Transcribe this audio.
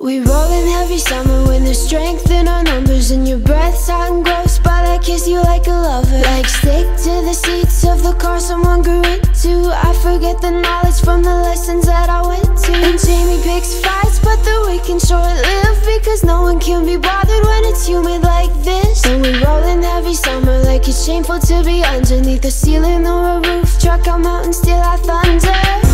We roll in heavy summer when there's strength in our numbers And your breath's hot and gross, but I kiss you like a lover. Like stick to the seats of the car someone grew into. I forget the knowledge from the lessons that I went to. And Jamie picks fights, but the weekend's short-lived Because no one can be bothered when it's humid like this. And we roll in heavy summer like it's shameful to be underneath a ceiling or a roof. Truck a mountains till I thunder.